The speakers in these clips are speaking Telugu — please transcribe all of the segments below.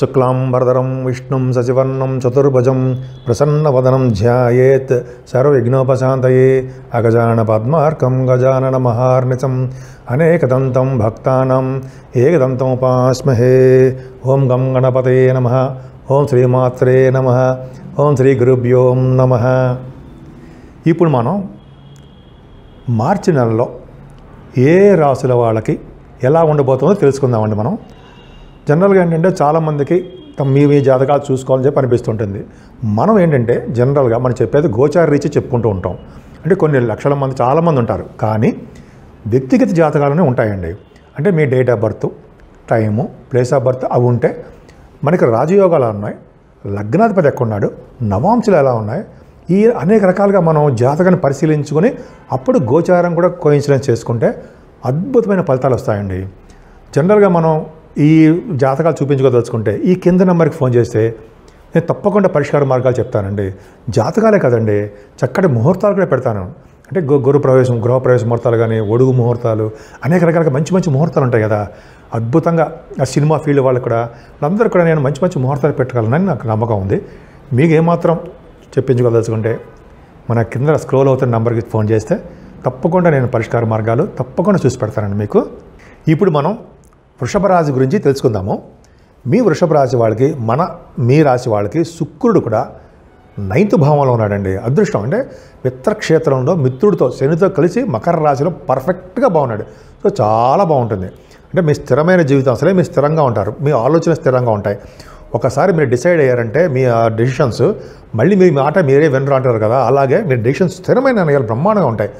శుక్లాంబరధరం విష్ణుం సచివర్ణం చతుర్భుజం ప్రసన్నవదనం ధ్యాయేత్ సర్వవిఘ్నోపశాంతయే అగజాన పద్మార్కం గజానన మహార్నిచం అనేకదంతం భక్తానాం ఏకదంతముపాస్మహే ఓం గం గణపతే నమ ఓం శ్రీమాత్రే నమ ఓం శ్రీ గురుభ్యోం నమ ఇప్పుడు మనం మార్చి నెలలో ఏ రాసుల వాళ్ళకి ఎలా ఉండబోతుందో తెలుసుకుందామండి మనం. జనరల్గా ఏంటంటే చాలామందికి మీ మీ జాతకాలు చూసుకోవాలని చెప్పి అనిపిస్తుంటుంది. మనం ఏంటంటే జనరల్గా మనం చెప్పేది గోచార రీచి చెప్పుకుంటూ ఉంటాం. అంటే కొన్ని లక్షల మంది చాలామంది ఉంటారు. కానీ వ్యక్తిగత జాతకాలనే ఉంటాయండి. అంటే మీ date of birth time place of birth అవి ఉంటే మనకి రాజయోగాలు ఉన్నాయి? లగ్నాధిపతి ఎక్కడున్నాడు? నవాంశలు ఎలా ఉన్నాయి? ఈ అనేక రకాలుగా మనం జాతకాన్ని పరిశీలించుకొని అప్పుడు గోచారం కూడా కోయిన్సిడెన్స్ చేసుకుంటే అద్భుతమైన ఫలితాలు వస్తాయండి. జనరల్గా మనం ఈ జాతకాలు చూపించుకోదలుచుకుంటే ఈ కింద నెంబర్కి ఫోన్ చేస్తే నేను తప్పకుండా పరిష్కార మార్గాలు చెప్తానండి. జాతకాలే కదండి చక్కటి ముహూర్తాలు కూడా పెడతాను. అంటే గు గురు ప్రవేశం గృహ ప్రవేశ ముహూర్తాలు కానీ ఒడుగు ముహూర్తాలు అనేక రకాలుగా మంచి మంచి ముహూర్తాలు ఉంటాయి కదా. అద్భుతంగా ఆ సినిమా ఫీల్డ్ వాళ్ళు కూడా వాళ్ళందరూ కూడా నేను మంచి మంచి ముహూర్తాలు పెట్టగలనని నాకు నమ్మకం ఉంది. మీకు ఏమాత్రం చెప్పించుకోదలుచుకుంటే మన కింద స్క్రోల్ అవుతున్న నెంబర్కి ఫోన్ చేస్తే తప్పకుండా నేను పరిష్కార మార్గాలు తప్పకుండా చూసి పెడతానండి మీకు. ఇప్పుడు మనం వృషభ రాశి గురించి తెలుసుకుందాము. మీ వృషభ రాశి వాళ్ళకి మన మీ రాశి వాళ్ళకి శుక్రుడు కూడా నైన్త్ భావంలో ఉన్నాడండి. అదృష్టం అంటే మిత్రక్షేత్రంలో మిత్రుడితో శనితో కలిసి మకర రాశిలో పర్ఫెక్ట్గా బాగున్నాడు. సో చాలా బాగుంటుంది. అంటే మీ స్థిరమైన జీవితం అసలే మీరు స్థిరంగా ఉంటారు. మీ ఆలోచన స్థిరంగా ఉంటాయి. ఒకసారి మీరు డిసైడ్ అయ్యారంటే మీ ఆ డెసిషన్స్ మళ్ళీ మీ మాట మీరే వినరు అంటారు కదా. అలాగే మీ డెసిషన్స్ స్థిరమైన నిర్ణయాలు బ్రహ్మాండంగా ఉంటాయి.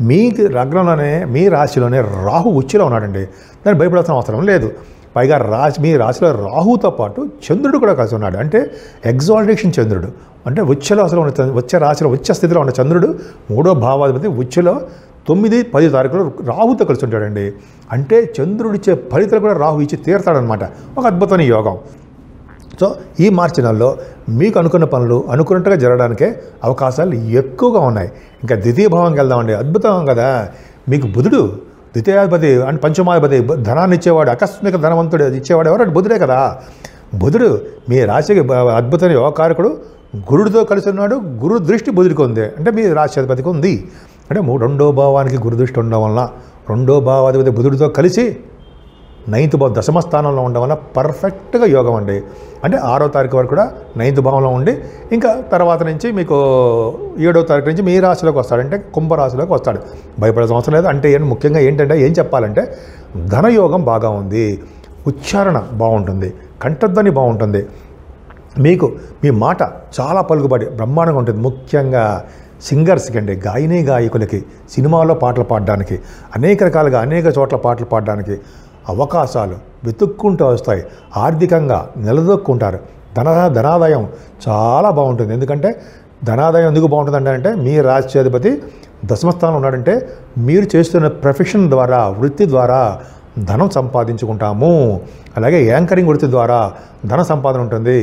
మీ లగ్నంలోనే మీ రాశిలోనే రాహు ఉచ్చిలో ఉన్నాడండి. దాన్ని భయపడాల్సిన అవసరం లేదు. పైగా రాశి మీ రాశిలో రాహుతో పాటు చంద్రుడు కూడా కలిసి ఉన్నాడు. అంటే ఎగ్జాల్టేషన్ చంద్రుడు. అంటే ఉచ్చలో అసలు ఉన్న వచ్చే రాశిలో ఉచ్చ స్థితిలో ఉన్న చంద్రుడు మూడో భావాధిపతి ఉచ్చలో తొమ్మిది పది తారీఖులో రాహుతో కలిసి ఉంటాడండి. అంటే చంద్రుడిచ్చే ఫలితాలు కూడా రాహు ఇచ్చి తీరుతాడనమాట ఒక అద్భుతమైన యోగం. సో ఈ మార్చి నెలలో మీకు అనుకున్న పనులు అనుకున్నట్టుగా జరగడానికే అవకాశాలు ఎక్కువగా ఉన్నాయి. ఇంకా ద్వితీయ భావంకి వెళ్దామండి. అద్భుతం కదా. మీకు బుధుడు ద్వితీయాధిపతి అంటే పంచమాధిపతి ధనాన్ని ఇచ్చేవాడు ఆకస్మిక ధనవంతుడు ఇచ్చేవాడు ఎవరు? అంటే బుధుడే కదా. బుధుడు మీ రాశికి అద్భుతమైన యోగకారకుడు గురుడితో కలిసి ఉన్నాడు గురు దృష్టి బుధుడికి ఉంది. అంటే మీ రాశ్యాధిపతికి ఉంది. అంటే మూ- రెండో భావానికి గురు దృష్టి ఉండడం వలన రెండో భావాధిపతి బుధుడితో కలిసి నైన్త్ భావం దశమ స్థానంలో ఉండడం వల్ల పర్ఫెక్ట్గా యోగం అండి. అంటే ఆరో తారీఖు వరకు కూడా నైన్త్ భావంలో ఉండి ఇంకా తర్వాత నుంచి మీకు ఏడో తారీఖు నుంచి మీ రాశిలోకి వస్తాడు. అంటే కుంభరాశిలోకి వస్తాడు. భయపడాల్సిన అవసరం లేదు. అంటే ఏంటి? ముఖ్యంగా ఏంటంటే ఏం చెప్పాలంటే ధనయోగం బాగా ఉంది. ఉచ్చారణ బాగుంటుంది. కంఠధ్వని బాగుంటుంది. మీకు మీ మాట చాలా పలుకుబడి బ్రహ్మాండంగా ఉంటుంది. ముఖ్యంగా సింగర్స్కి అండి గాయని గాయకులకి సినిమాలో పాటలు పాడడానికి అనేక రకాలుగా అనేక చోట్ల పాటలు పాడడానికి అవకాశాలు వెతుక్కుంటూ వస్తాయి. ఆర్థికంగా నిలదొక్కుంటారు. ధన ధనాదాయం చాలా బాగుంటుంది. ఎందుకంటే ధనాదాయం ఎందుకు బాగుంటుంది అంటే మీ రాష్ట్రాధిపతి దశమస్థానం ఉన్నాడంటే మీరు చేస్తున్న ప్రొఫెషన్ ద్వారా వృత్తి ద్వారా ధనం సంపాదించుకుంటాము. అలాగే యాంకరింగ్ వృత్తి ద్వారా ధన సంపాదన ఉంటుంది.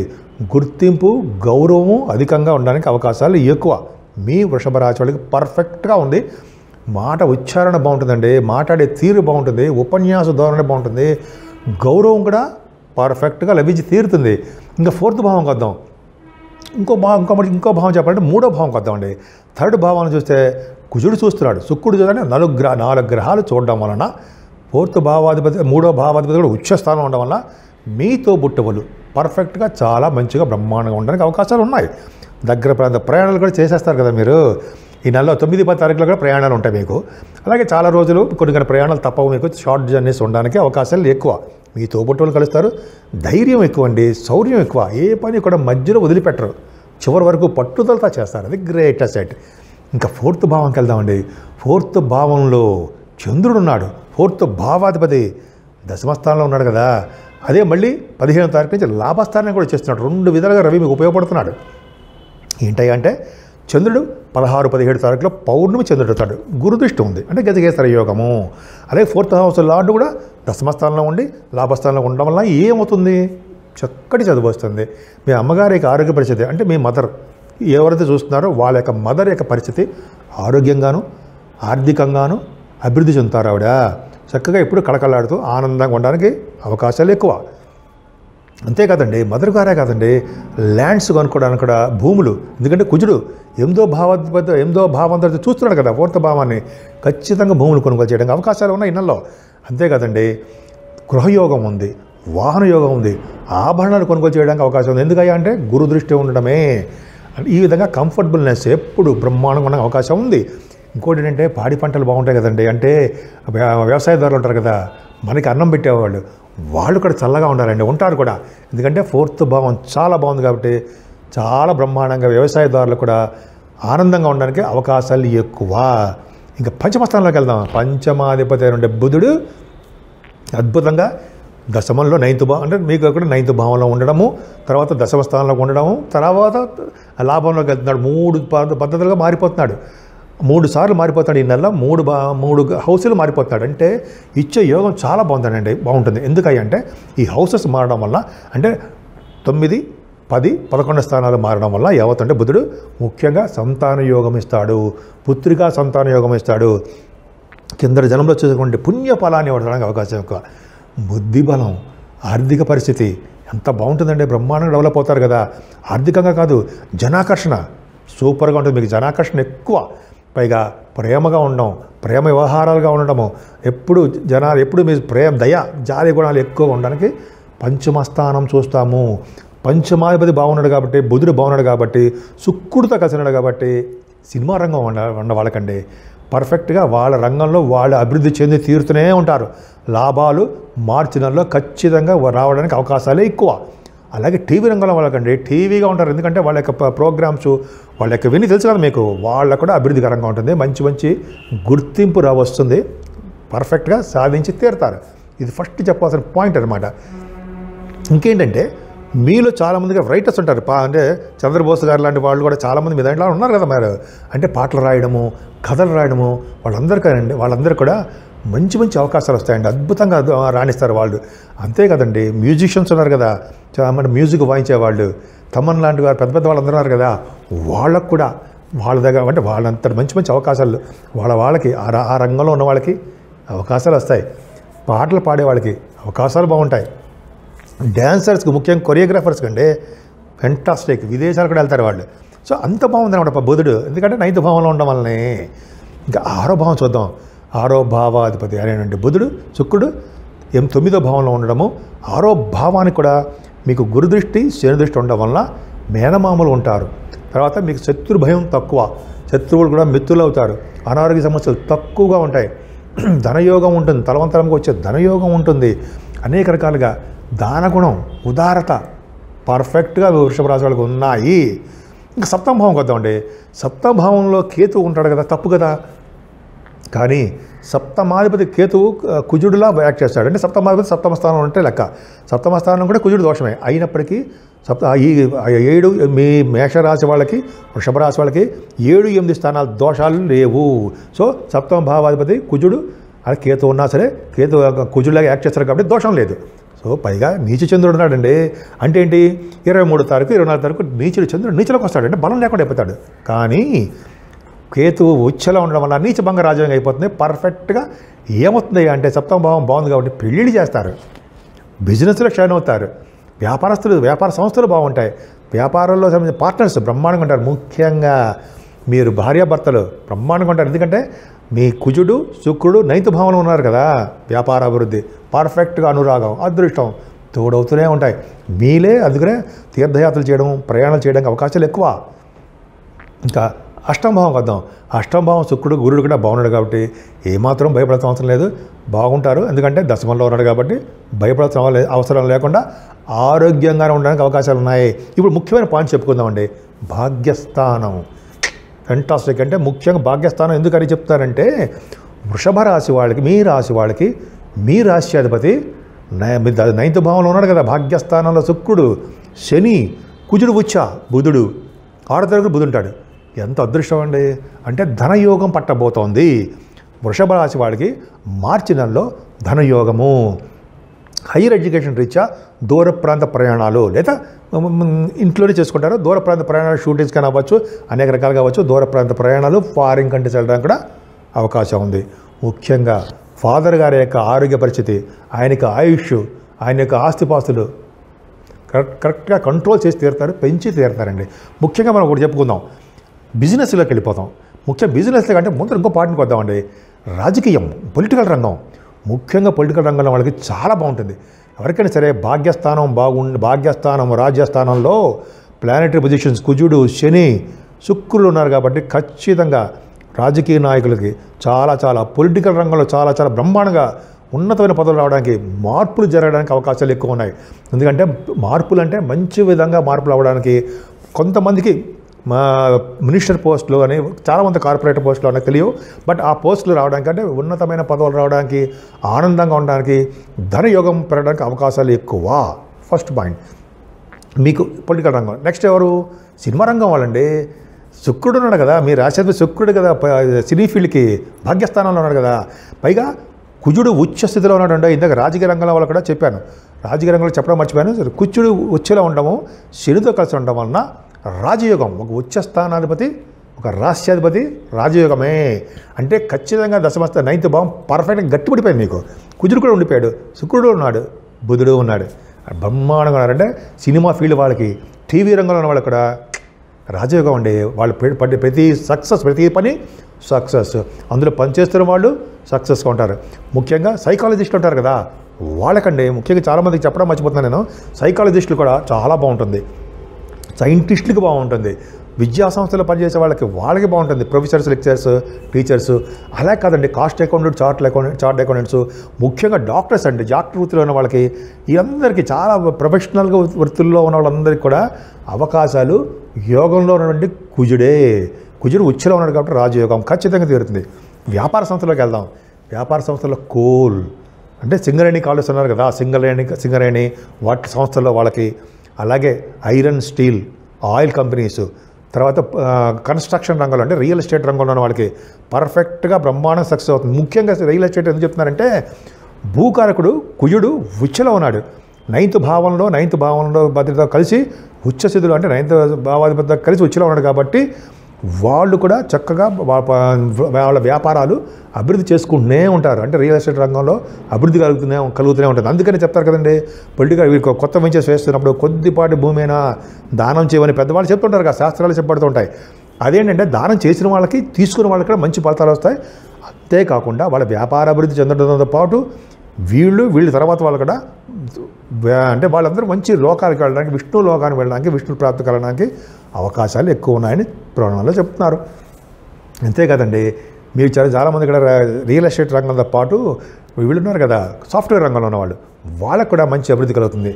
గుర్తింపు గౌరవము అధికంగా ఉండడానికి అవకాశాలు ఎక్కువ. మీ వృషభ రాశి వాళ్ళకి పర్ఫెక్ట్గా ఉంది. మాట ఉచ్చారణ బాగుంటుందండి మాట్లాడే తీరు బాగుంటుంది ఉపన్యాస ధోరణి బాగుంటుంది. గౌరవం కూడా పర్ఫెక్ట్గా లభించి తీరుతుంది. ఇంకా ఫోర్త్ భావం వద్దాం ఇంకో భావం ఇంకో ఇంకో భావం చెప్పాలంటే మూడో భావం వద్దామండి థర్డ్ భావాన్ని చూస్తే కుజుడు చూస్తున్నాడు శుక్రుడు చూడండి నాలుగు గ్రహ నాలుగు గ్రహాలు చూడడం వలన ఫోర్త్ భావాధిపతి మూడో భావాధిపతి కూడా ఉచ్చ స్థానం ఉండడం వల్ల మీతో బుట్టవలు పర్ఫెక్ట్గా చాలా మంచిగా బ్రహ్మాండంగా ఉండడానికి అవకాశాలు ఉన్నాయి. దగ్గర ప్రాంత ప్రయాణాలు కూడా చేసేస్తారు కదా మీరు. ఈ నెలలో తొమ్మిది పది తారీఖులో కూడా ప్రయాణాలు ఉంటాయి మీకు. అలాగే చాలా రోజులు కొన్ని కొన్ని ప్రయాణాలు తప్పవు మీకు. షార్ట్ జర్నీస్ ఉండడానికి అవకాశాలు ఎక్కువ. మీ తోబుట్టువులు కలుస్తారు. ధైర్యం ఎక్కువ అండి. శౌర్యం ఎక్కువ. ఏ పని కూడా మధ్యలో వదిలిపెట్టరు. చివరి వరకు పట్టుదలతో చేస్తారు. అది గ్రేట్ అసెట్. ఇంకా ఫోర్త్ భావంకి వెళ్దామండి. ఫోర్త్ భావంలో చంద్రుడు ఉన్నాడు. ఫోర్త్ భావాధిపతి దశమస్థానంలో ఉన్నాడు కదా. అదే మళ్ళీ పదిహేను తారీఖు నుంచి లాభస్థానం కూడా చేస్తున్నాడు. రెండు విధాలుగా రవి మీకు ఉపయోగపడుతున్నాడు. ఏంటంటే చంద్రుడు పదహారు పదిహేడు తారీఖులో పౌర్ణమి చంద్రుడు అవుతాడు గురుదృష్టి ఉంది. అంటే గజగేశ్వర యోగము. అలాగే ఫోర్త్ హౌస్ లార్డు కూడా దశమస్థానంలో ఉండి లాభస్థానంలో ఉండడం వల్ల ఏమవుతుంది? చక్కటి చదువు వస్తుంది. మీ అమ్మగారి యొక్క ఆరోగ్య పరిస్థితి అంటే మీ మదర్ ఎవరైతే చూస్తున్నారో వాళ్ళ యొక్క మదర్ యొక్క పరిస్థితి ఆరోగ్యంగాను ఆర్థికంగాను అభివృద్ధి చెందుతారు ఆవిడ. చక్కగా ఎప్పుడు కళకళలాడుతూ ఆనందంగా ఉండడానికి అవకాశాలు ఎక్కువ. అంతేకాదండి మదర్ గారే కాదండి ల్యాండ్స్ కొనుక్కోవడానికి కూడా భూములు. ఎందుకంటే కుజుడు ఎందో భావాధిపతి ఎందో భావంతో చూస్తున్నాడు కదా పూర్త భావాన్ని. ఖచ్చితంగా భూములు కొనుగోలు చేయడానికి అవకాశాలు ఉన్నాయి ఇళ్ళలో. అంతేకాదండి గృహయోగం ఉంది వాహన యోగం ఉంది ఆభరణాలు కొనుగోలు చేయడానికి అవకాశం ఉంది. ఎందుకయ్యా అంటే గురు దృష్టి ఉండడమే. ఈ విధంగా కంఫర్టబుల్నెస్ ఎప్పుడు బ్రహ్మాండంగా ఉన్న అవకాశం ఉంది. ఇంకోటి ఏంటంటే పాడి పంటలు బాగుంటాయి కదండి. అంటే వ్యవసాయదారులు ఉంటారు కదా మనకి అన్నం పెట్టేవాళ్ళు. వాళ్ళు కూడా చల్లగా ఉండాలండి ఉంటారు కూడా. ఎందుకంటే ఫోర్త్ భావం చాలా బాగుంది కాబట్టి చాలా బ్రహ్మాండంగా వ్యవసాయదారులు కూడా ఆనందంగా ఉండడానికి అవకాశాలు ఎక్కువ. ఇంకా పంచమస్థానంలోకి వెళ్దాం. పంచమాధిపతి ఉండే బుధుడు అద్భుతంగా దశమంలో నైన్త్ భావం అంటే మీకు కూడా నైన్త్ భావంలో ఉండడము తర్వాత దశమ స్థానంలో ఉండడము తర్వాత లాభంలోకి వెళ్తున్నాడు. మూడు పద్ధతులుగా మారిపోతున్నాడు. మూడు సార్లు మారిపోతాడు ఈ నెలలో మూడు బా మూడు హౌసులు మారిపోతాడు. అంటే ఇచ్చే యోగం చాలా బాగుందండి బాగుంటుంది. ఎందుకంటే ఈ హౌసెస్ మారడం వల్ల అంటే తొమ్మిది పది పదకొండు స్థానాలు మారడం వల్ల ఏమవుతుంటే బుధుడు ముఖ్యంగా సంతాన యోగం ఇస్తాడు పుత్రికా సంతాన యోగం ఇస్తాడు. కింద జనంలో చూసుకుంటే పుణ్య ఫలాన్ని ఇవ్వడానికి అవకాశం ఎక్కువ. బుద్ధి బలం ఆర్థిక పరిస్థితి ఎంత బాగుంటుందండి. బ్రహ్మాండంగా డెవలప్ అవుతారు కదా. ఆర్థికంగా కాదు జనాకర్షణ. సూపర్గా ఉంటుంది మీకు జనాకర్షణ ఎక్కువ. పైగా ప్రేమగా ఉండడం ప్రేమ వ్యవహారాలుగా ఉండడము ఎప్పుడు జనాలు ఎప్పుడు మీ ప్రేమ దయ జాలి గుణాలు ఎక్కువ ఉండడానికి పంచమస్థానం చూస్తాము. పంచమాధిపతి బాగున్నాడు కాబట్టి బుధుడు బాగున్నాడు కాబట్టి శుక్రుడితో కలిసినాడు కాబట్టి సినిమా రంగం ఉండ ఉండ వాళ్ళకండి. పర్ఫెక్ట్గా వాళ్ళ రంగంలో వాళ్ళు అభివృద్ధి చెంది తీరుతూనే ఉంటారు. లాభాలు మార్చి నెలలో ఖచ్చితంగా రావడానికి అవకాశాలే ఎక్కువ. అలాగే టీవీ రంగంలో వాళ్ళకండి టీవీగా ఉంటారు. ఎందుకంటే వాళ్ళ యొక్క ప్రోగ్రామ్స్ వాళ్ళ యొక్క విని తెలుసు కదా మీకు వాళ్ళ కూడా అభివృద్ధికరంగా ఉంటుంది. మంచి మంచి గుర్తింపు రా వస్తుంది పర్ఫెక్ట్గా సాధించి తీరుతారు. ఇది ఫస్ట్ చెప్పాల్సిన పాయింట్ అనమాట ఇంకేంటంటే మీలో చాలామందిగా రైటర్స్ ఉంటారు. పా అంటే చంద్రబోస్ గారు లాంటి వాళ్ళు కూడా చాలామంది మీ దాంట్లో ఉన్నారు కదా మరి. అంటే పాటలు రాయడము కథలు రాయడము వాళ్ళందరికీ అండి వాళ్ళందరూ కూడా మంచి మంచి అవకాశాలు వస్తాయండి. అద్భుతంగా రాణిస్తారు వాళ్ళు. అంతే కదండి. మ్యూజిషియన్స్ ఉన్నారు కదా. చాలా మ్యూజిక్ వాయించే వాళ్ళు. తమన్ లాంటి వారు పెద్ద పెద్ద వాళ్ళు ఉన్నారు కదా. వాళ్ళకు కూడా వాళ్ళ దగ్గర అంటే వాళ్ళంత మంచి మంచి అవకాశాలు వాళ్ళ వాళ్ళకి ఆ ర- ఆ రంగంలో ఉన్న వాళ్ళకి అవకాశాలు వస్తాయి. పాటలు పాడే వాళ్ళకి అవకాశాలు బాగుంటాయి. డ్యాన్సర్స్కి ముఖ్యంగా కొరియోగ్రాఫర్స్కి కంటే ఫెంటాస్టిక్ విదేశాలకు కూడా వెళ్తారు వాళ్ళు. సో అంత బాగుంది అనమాట బుధుడు. ఎందుకంటే నైన్త్ భావంలో ఉండడం వల్లనే. ఇంకా ఆరో భావం చూద్దాం. ఆరో భావాధిపతి అనేటువంటి బుధుడు శుక్రుడు ఎం తొమ్మిదో భావంలో ఉండడము. ఆరో భావానికి కూడా మీకు గురుదృష్టి శని దృష్టి ఉండడం వల్ల మేనమామలు ఉంటారు. తర్వాత మీకు శత్రు భయం తక్కువ. శత్రువులు కూడా మిత్రులు అవుతారు. అనారోగ్య సమస్యలు తక్కువగా ఉంటాయి. ధనయోగం ఉంటుంది. తలవంతరంగా వచ్చే ధనయోగం ఉంటుంది. అనేక రకాలుగా దానగుణం ఉదారత పర్ఫెక్ట్గా వృషభ రాశి వాళ్ళకి ఉన్నాయి. ఇంకా సప్తమ భావం వద్దామండి సప్తమ భావంలో కేతు ఉంటాడు కదా తప్పు కదా? కానీ సప్తమాధిపతి కేతువు కుజుడులా యాక్ట్ చేస్తాడు. అంటే సప్తమాధిపతి సప్తమ స్థానం అంటే లెక్క. సప్తమ స్థానం కూడా కుజుడు దోషమే. అయినప్పటికీ సప్త ఈ ఏడు మీ మేషరాశి వాళ్ళకి వృషభ రాశి వాళ్ళకి ఏడు ఎనిమిది స్థానాల దోషాలు లేవు. సో సప్తమ భావాధిపతి కుజుడు అది కేతు ఉన్నా సరే కేతు కుజుడులాగా యాక్ట్ చేస్తారు కాబట్టి దోషం లేదు. సో పైగా నీచ చంద్రుడు ఉన్నాడండి. అంటే ఏంటి? ఇరవై మూడు తారీఖు ఇరవై నాలుగు తారీఖు నీచుడు చంద్రుడు నీచులకు వస్తాడు. అంటే బలం లేకుండా అయిపోతాడు. కానీ కేతువు ఉచ్చలో ఉండడం వల్ల నీచ భంగ రాజ్యం అయిపోతుంది. పర్ఫెక్ట్గా ఏమవుతుంది అంటే సప్తమ భావం బాగుంది కాబట్టి పెళ్ళిళ్ళు చేస్తారు. బిజినెస్లో క్షయం అవుతారు. వ్యాపారస్తులు వ్యాపార సంస్థలు బాగుంటాయి. వ్యాపారంలో సంబంధించిన పార్ట్నర్స్ బ్రహ్మాండంగా ఉంటారు. ముఖ్యంగా మీరు భార్యాభర్తలు బ్రహ్మాండంగా ఉంటారు. ఎందుకంటే మీ కుజుడు శుక్రుడు నైన్త్ భావన ఉన్నారు కదా. వ్యాపార అభివృద్ధి పర్ఫెక్ట్గా అనురాగం అదృష్టం తోడవుతూనే ఉంటాయి. మీలే అందుకనే తీర్థయాత్రలు చేయడం ప్రయాణాలు చేయడానికి అవకాశాలు ఎక్కువ. ఇంకా అష్టంభావం వద్దాం. అష్టంభావం శుక్రుడు గురుడు కూడా బాగున్నాడు కాబట్టి ఏమాత్రం భయపడాల్సిన అవసరం లేదు. బాగుంటారు. ఎందుకంటే దశమంలో ఉన్నాడు కాబట్టి భయపడాల్సిన అవసరం లేకుండా ఆరోగ్యంగానే ఉండడానికి అవకాశాలు ఉన్నాయి. ఇప్పుడు ముఖ్యమైన పాయింట్ చెప్పుకుందామండి. భాగ్యస్థానం. ఫెంటాస్టిక్ అంటే ముఖ్యంగా భాగ్యస్థానం ఎందుకని చెప్తారంటే వృషభ రాశి వాళ్ళకి మీ రాశి వాళ్ళకి మీ రాశ్యాధిపతి మీ ద- నైన్త్ భావంలో ఉన్నాడు కదా భాగ్యస్థానంలో శుక్రుడు శని కుజుడు ఉచ్చ బుధుడు ఆడతరకు బుధుంటాడు ఎంత అదృష్టం అండి? అంటే ధనయోగం పట్టబోతోంది. వృషభ రాశి వాడికి మార్చి నెలలో ధనయోగము. హైయర్ ఎడ్యుకేషన్ రీత్యా దూర ప్రాంత ప్రయాణాలు లేదా ఇంట్లోనే చేసుకుంటారు. దూర ప్రాంత ప్రయాణాలు షూటింగ్స్ కానీ అవ్వచ్చు అనేక రకాలుగా అవ్వచ్చు. దూర ప్రాంత ప్రయాణాలు ఫారిన్ కంట్రీస్ వెళ్ళడానికి కూడా అవకాశం ఉంది. ముఖ్యంగా ఫాదర్ గారి యొక్క ఆరోగ్య పరిస్థితి ఆయనకి ఆయుష్ ఆయన యొక్క ఆస్తిపాస్తులు కరెక్ట్ కరెక్ట్గా కంట్రోల్ చేసి తీరుతారు పెంచి తీరుతారండి. ముఖ్యంగా మనం ఒకటి చెప్పుకుందాం. బిజినెస్లోకి వెళ్ళిపోతాం. ముఖ్య బిజినెస్లో కంటే ముందు ఇంకో పార్టీకి వద్దామండి. రాజకీయం పొలిటికల్ రంగం. ముఖ్యంగా పొలిటికల్ రంగంలో వాళ్ళకి చాలా బాగుంటుంది. ఎవరికైనా సరే భాగ్యస్థానం బాగుండి భాగ్యస్థానం రాజ్యస్థానంలో ప్లానెటరీ పొజిషన్స్ కుజుడు శని శుక్రులు ఉన్నారు కాబట్టి ఖచ్చితంగా రాజకీయ నాయకులకి చాలా చాలా పొలిటికల్ రంగంలో చాలా చాలా బ్రహ్మాండంగా ఉన్నతమైన పదవులు రావడానికి మార్పులు జరగడానికి అవకాశాలు ఎక్కువ ఉన్నాయి. ఎందుకంటే మార్పులు అంటే మంచి విధంగా మార్పులు అవ్వడానికి కొంతమందికి మా మినిస్టర్ పోస్టులు అని చాలామంది కార్పొరేట్ పోస్టులు నాకు తెలియవు. బట్ ఆ పోస్టులు రావడానికి అంటే ఉన్నతమైన పదవులు రావడానికి ఆనందంగా ఉండడానికి ధనయోగం పెరగడానికి అవకాశాలు ఎక్కువ. ఫస్ట్ పాయింట్ మీకు పొలిటికల్ రంగం. నెక్స్ట్ ఎవరు? సినిమా రంగం వాళ్ళండి. శుక్రుడు ఉన్నాడు కదా. మీ రాశాధిపతి శుక్రుడు కదా. సినీ ఫీల్డ్కి భాగ్యస్థానంలో ఉన్నాడు కదా. పైగా కుజుడు ఉచ్చ స్థితిలో ఉన్నాడు ఇందాక రాజకీయ రంగంలో వాళ్ళు కూడా చెప్పాను. రాజకీయ రంగంలో చెప్పడం మర్చిపోయాను. కుచ్చుడు కుజుడు ఉచ్చలో ఉండము శనితో కలిసి ఉండడం వలన రాజయోగం. ఒక ఉచ్చ స్థానాధిపతి ఒక రాష్ట్రాధిపతి రాజయోగమే. అంటే ఖచ్చితంగా దశమస్థ నైన్త్ భావం పర్ఫెక్ట్గా గట్టిపడిపోయింది మీకు కుజుడు కూడా ఉండిపోయాడు శుక్రుడు ఉన్నాడు బుధుడు ఉన్నాడు. బ్రహ్మాండంగా ఉన్నారంటే సినిమా ఫీల్డ్ వాళ్ళకి టీవీ రంగంలో ఉన్న వాళ్ళు కూడా రాజయోగం అండి వాళ్ళు పడే ప్రతి సక్సెస్ ప్రతి పని సక్సెస్ అందులో పనిచేస్తున్న వాళ్ళు సక్సెస్గా ఉంటారు. ముఖ్యంగా సైకాలజిస్టులు ఉంటారు కదా వాళ్ళకండి. ముఖ్యంగా చాలామందికి చెప్పడం మర్చిపోతున్నాను నేను. సైకాలజిస్టులు కూడా చాలా బాగుంటుంది. సైంటిస్టులకు బాగుంటుంది. విద్యా సంస్థలో పనిచేసే వాళ్ళకి వాళ్ళకి బాగుంటుంది. Professors lectures teachers. అలా కాదండి. Cost accountant chart accountant chart accountants. ముఖ్యంగా డాక్టర్స్ అండి. డాక్టర్ వృత్తిలో ఉన్న వాళ్ళకి వీళ్ళందరికీ చాలా ప్రొఫెషనల్గా వృత్తుల్లో ఉన్న వాళ్ళందరికీ కూడా అవకాశాలు యోగంలో ఉన్నటువంటి కుజుడే. కుజుడు ఉచ్చులో ఉన్నాడు కాబట్టి రాజయోగం ఖచ్చితంగా తీరుతుంది. వ్యాపార సంస్థలోకి వెళ్దాం. వ్యాపార సంస్థలో కోల్ అంటే సింగరేణి కాలేజ్ ఉన్నారు కదా. సింగరేణి సింగరేణి వాటి సంస్థల్లో వాళ్ళకి అలాగే ఐరన్ స్టీల్ ఆయిల్ కంపెనీస్ తర్వాత కన్స్ట్రక్షన్ రంగంలో అంటే రియల్ ఎస్టేట్ రంగంలో ఉన్న వాళ్ళకి పర్ఫెక్ట్గా బ్రహ్మాండం సక్సెస్ అవుతుంది. ముఖ్యంగా రియల్ ఎస్టేట్ ఎందుకు చెప్తున్నారంటే భూకారకుడు కుయుడు ఉచ్చలో ఉన్నాడు. నైన్త్ భావంలో నైన్త్ భావంలో భద్రత కలిసి ఉచ్చస్థితులు అంటే నైన్త్ భావాధిపత కలిసి ఉచ్చలో ఉన్నాడు కాబట్టి వాళ్ళు కూడా చక్కగా వాళ్ళ వ్యాపారాలు అభివృద్ధి చేసుకుంటూనే ఉంటారు. అంటే రియల్ ఎస్టేట్ రంగంలో అభివృద్ధి కలుగుతూనే కలుగుతూనే ఉంటుంది. అందుకని చెప్తారు కదండి పొలిటికల్ వీరికి కొత్త వెంచర్స్ వేస్తున్నప్పుడు కొద్దిపాటి భూమి అయినా దానం చేయమని పెద్దవాళ్ళు చెప్తుంటారు కదా శాస్త్రాలు చెప్పబడుతుంటాయి అదేంటంటే దానం చేసిన వాళ్ళకి తీసుకున్న వాళ్ళకి కూడా మంచి ఫలితాలు వస్తాయి. అంతేకాకుండా వాళ్ళ వ్యాపార అభివృద్ధి చెందడంతో పాటు వీళ్ళు వీళ్ళ తర్వాత వాళ్ళు కూడా అంటే వాళ్ళందరూ మంచి లోకాలకు వెళ్ళడానికి విష్ణు లోకానికి వెళ్ళడానికి విష్ణు ప్రాప్తి కలడానికి అవకాశాలు ఎక్కువ ఉన్నాయని పురాణంలో చెప్తున్నారు. అంతే కదండి మీరు చాలా చాలామంది ఇక్కడ రియల్ ఎస్టేట్ రంగంతో పాటు వీళ్ళు ఉన్నారు కదా సాఫ్ట్వేర్ రంగంలో ఉన్నవాళ్ళు. వాళ్ళకు కూడా మంచి అభివృద్ధి కలుగుతుంది.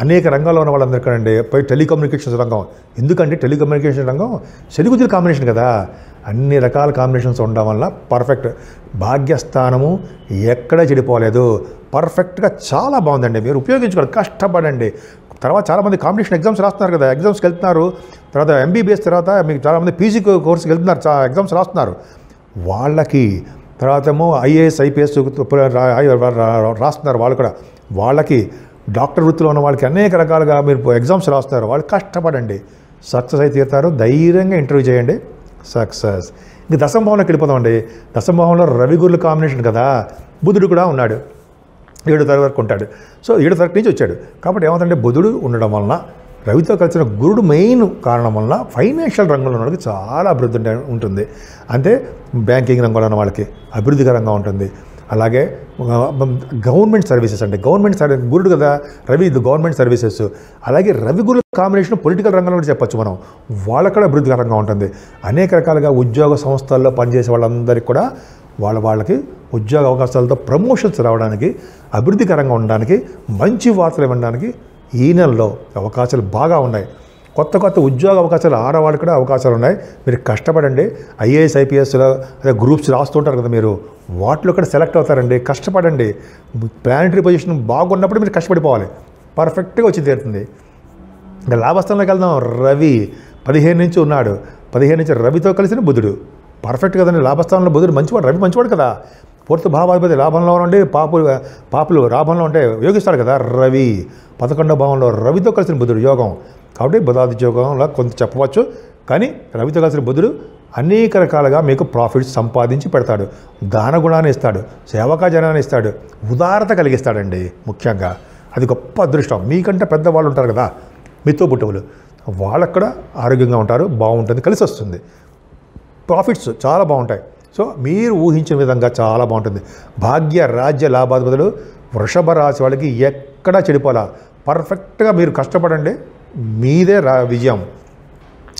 అనేక రంగాల్లో ఉన్న వాళ్ళందరికీ అండి పై టెలికమ్యూనికేషన్స్ రంగం. ఎందుకంటే టెలికమ్యూనికేషన్ రంగం సెలుగుతుల కాంబినేషన్ కదా. అన్ని రకాల కాంబినేషన్స్ ఉండడం వల్ల పర్ఫెక్ట్ భాగ్యస్థానము ఎక్కడ చెడిపోలేదు. పర్ఫెక్ట్గా చాలా బాగుందండి. మీరు ఉపయోగించుకోవాలి కష్టపడండి. తర్వాత చాలామంది కాంపిటీషన్ ఎగ్జామ్స్ రాస్తున్నారు కదా ఎగ్జామ్స్కి వెళ్తున్నారు. తర్వాత ఎంబీబీఎస్ తర్వాత మీకు చాలామంది పీజీ కోర్సుకి వెళ్తున్నారు చా ఎగ్జామ్స్ రాస్తున్నారు. వాళ్ళకి తర్వాత ఏమో ఐఏఎస్ ఐపీఎస్ రాస్తున్నారు వాళ్ళు కూడా. వాళ్ళకి డాక్టర్ వృత్తిలో ఉన్న వాళ్ళకి అనేక రకాలుగా మీరు ఎగ్జామ్స్ రాస్తున్నారు. వాళ్ళు కష్టపడండి. సక్సెస్ అయితే తీరుతారు. ధైర్యంగా ఇంటర్వ్యూ చేయండి. సక్సెస్. ఇంక దశంభావంలోకి వెళ్ళిపోదామండి. దశంభావంలో రవిగురుల కాంబినేషన్ కదా. బుధుడు కూడా ఉన్నాడు. ఏడు తరగతి వరకు ఉంటాడు. సో ఏడు తరగతి నుంచి వచ్చాడు. కాబట్టి ఏమవుతుందంటే బుధుడు ఉండడం వలన రవితో కలిసిన గురుడు మెయిన్ కారణం వల్ల ఫైనాన్షియల్ రంగంలో ఉన్న వాళ్ళకి చాలా అభివృద్ధి ఉంటుంది. అంటే బ్యాంకింగ్ రంగంలో ఉన్న వాళ్ళకి అభివృద్ధికరంగా ఉంటుంది. అలాగే గవర్నమెంట్ సర్వీసెస్ అంటే గవర్నమెంట్ సర్వీస్ గురుడు కదా రవి ఇది గవర్నమెంట్ సర్వీసెస్. అలాగే రవి గురు కాంబినేషన్ పొలిటికల్ రంగంలో కూడా చెప్పొచ్చు మనం. వాళ్ళకు కూడా అభివృద్ధికరంగా ఉంటుంది. అనేక రకాలుగా ఉద్యోగ సంస్థల్లో పనిచేసే వాళ్ళందరికీ కూడా వాళ్ళ వాళ్ళకి ఉద్యోగ అవకాశాలతో ప్రమోషన్స్ రావడానికి అభివృద్ధికరంగా ఉండడానికి మంచి వార్తలు ఇవ్వడానికి ఈ నెలలో అవకాశాలు బాగా ఉన్నాయి. కొత్త కొత్త ఉద్యోగ అవకాశాలు ఆడవాళ్ళకి కూడా అవకాశాలు ఉన్నాయి. మీరు కష్టపడండి. ఐఏఎస్ ఐపీఎస్లో అదే గ్రూప్స్ రాస్తుంటారు కదా మీరు. వాటిలో కూడా సెలెక్ట్ అవుతారండి. కష్టపడండి. ప్లానిటరీ పొజిషన్ బాగున్నప్పుడు మీరు కష్టపడిపోవాలి. పర్ఫెక్ట్గా వచ్చి తీరుతుంది. ఇంకా లాభస్థానంలోకి వెళ్దాం. రవి పదిహేను నుంచి ఉన్నాడు. పదిహేను నుంచి రవితో కలిసిన బుధుడు. పర్ఫెక్ట్ కదండి. లాభస్థానంలో బుధుడు మంచివాడు. రవి మంచివాడు కదా. పూర్తి భావాధిపతి లాభంలో ఉండి పాపులు పాపులు లాభంలో ఉంటే యోగిస్తాడు కదా రవి. పదకొండవ భావంలో రవితో కలిసిన బుధుడు యోగం. కాబట్టి బుధాది యోగంలో కొంత చెప్పవచ్చు. కానీ రవితో కలిసిన బుధుడు అనేక రకాలుగా మీకు ప్రాఫిట్స్ సంపాదించి పెడతాడు. దాన గుణాన్ని ఇస్తాడు. సేవకాజనాన్ని ఇస్తాడు. ఉదారత కలిగిస్తాడండి ముఖ్యంగా. అది గొప్ప అదృష్టం. మీకంటే పెద్దవాళ్ళు ఉంటారు కదా. మీతో పుట్టువులు వాళ్ళకు కూడా ఆరోగ్యంగా ఉంటారు బాగుంటుంది కలిసి వస్తుంది ప్రాఫిట్స్ చాలా బాగుంటాయి. సో మీరు ఊహించిన విధంగా చాలా బాగుంటుంది. భాగ్య రాజ్య లాభాధిపతులు వృషభ రాశి వాళ్ళకి ఎక్కడా చెడిపోలా. పర్ఫెక్ట్గా మీరు కష్టపడండి మీదే రా విజయం.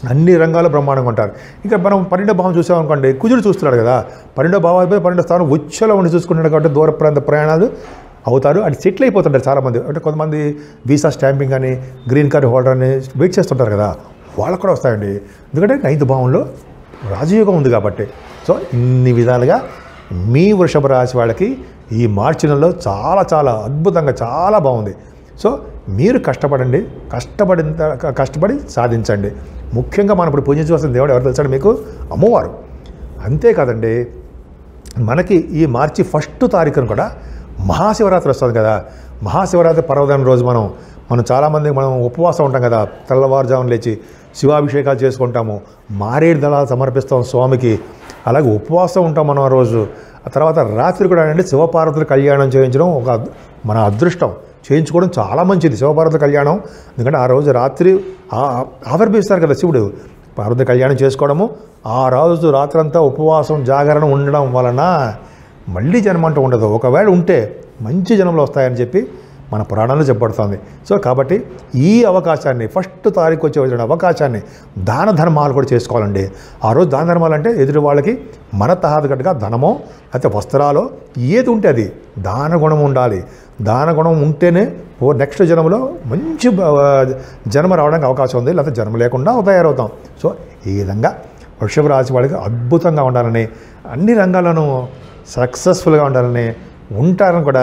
అన్ని రంగాలు బ్రహ్మాండంగా ఉంటారు. ఇంకా మనం పన్నెండో భావం చూసామనుకోండి కుజుడు చూస్తున్నాడు కదా. పన్నెండో భావాధిపతి పన్నెండో స్థానం ఉచ్చలో ఉండి చూసుకుంటున్నాడు కాబట్టి దూర ప్రాంత ప్రయాణాలు అవుతారు. అది సెటిల్ అయిపోతుంటారు చాలామంది. అంటే కొంతమంది వీసా స్టాంపింగ్ అని గ్రీన్ కార్డ్ హోల్డర్ అని వెయిట్ చేస్తుంటారు కదా. వాళ్ళకు కూడా వస్తాయండి. ఎందుకంటే ఐదు భావంలో రాజయోగం ఉంది కాబట్టి. సో ఇన్ని విధాలుగా మీ వృషభ రాశి వాళ్ళకి ఈ మార్చి నెలలో చాలా చాలా అద్భుతంగా చాలా బాగుంది. సో మీరు కష్టపడండి కష్టపడిన కష్టపడి సాధించండి. ముఖ్యంగా మనం ఇప్పుడు పూజించవలసిన దేవుడు ఎవరు తెలుసాడు మీకు? అమ్మవారు. అంతేకాదండి మనకి ఈ మార్చి ఫస్ట్ తారీఖున కూడా మహాశివరాత్రి వస్తుంది కదా. మహాశివరాత్రి పర్వదినం రోజు మనం మనం చాలామంది మనం ఉపవాసం ఉంటాం కదా. తెల్లవారుజామున లేచి శివాభిషేకాలు చేసుకుంటాము. మారేడు దళాలు సమర్పిస్తాం స్వామికి. అలాగే ఉపవాసం ఉంటాం మనం ఆ రోజు. ఆ తర్వాత రాత్రి కూడా అంటే శివపార్వతుల కళ్యాణం చేయించడం ఒక మన అదృష్టం. చేయించుకోవడం చాలా మంచిది శివపార్వతుల కళ్యాణం. ఎందుకంటే ఆ రోజు రాత్రి ఆ- ఆవిర్భవిస్తారు కదా శివుడు. పార్వతి కళ్యాణం చేసుకోవడము ఆ రోజు రాత్రంతా ఉపవాసం జాగరణ ఉండడం వలన మళ్ళీ జన్మ అంటూ ఉండదు. ఒకవేళ ఉంటే మంచి జన్మలు వస్తాయని చెప్పి మన పురాణాలు చెప్పబడుతుంది. సో కాబట్టి ఈ అవకాశాన్ని ఫస్ట్ తారీఖు వచ్చే వచ్చిన అవకాశాన్ని దాన ధర్మాలు కూడా చేసుకోవాలండి. ఆ రోజు దాన ధర్మాలు అంటే ఎదుటి వాళ్ళకి మన తహాదుగట్టుగా ధనమో లేకపోతే వస్త్రాలో ఏది ఉంటే అది దాన గుణం ఉండాలి. దాన గుణం ఉంటేనే ఓ నెక్స్ట్ జన్మలో మంచి జన్మ రావడానికి అవకాశం ఉంది. లేకపోతే జన్మ లేకుండా తయారవుతాం. సో ఈ విధంగా వృషభ రాశి వాళ్ళకి అద్భుతంగా ఉండాలని అన్ని రంగాల్లోనూ సక్సెస్ఫుల్గా ఉండాలని ఉంటారని కూడా